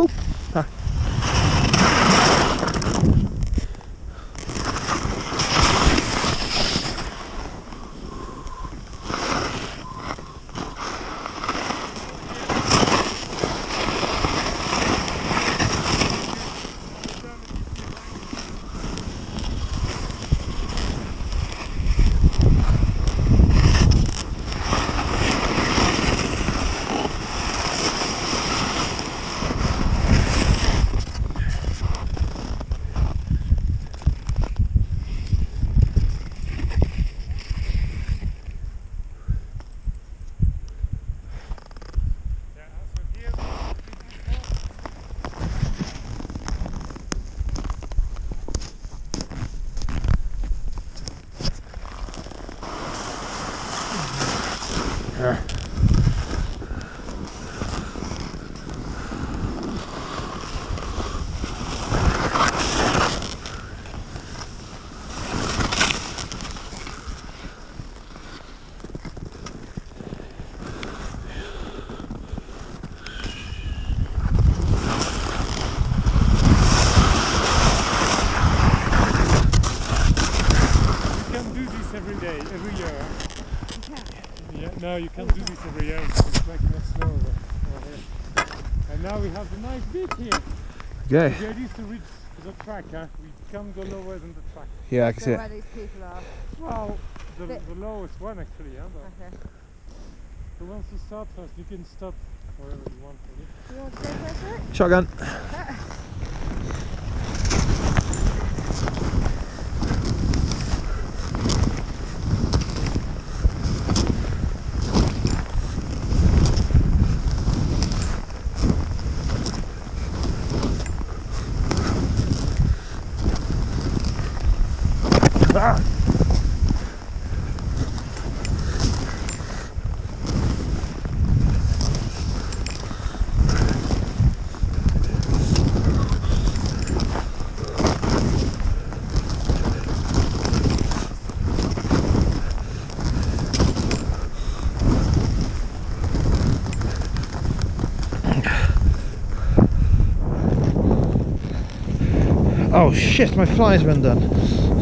Boop. Yeah. You can do this every day, every year. Yeah, no, you can't do this every year. It's like not snow over, over here. And now we have the nice beach here. Okay. The idea is to reach the track. Huh? We can't go lower than the track. Yeah, I can see So it. where these people are. Well, the, the lowest one actually. Huh? But Okay. who wants to start first? You can start wherever you want. Really. You want to go first, Rick? Shotgun. Oh shit, my fly's been done.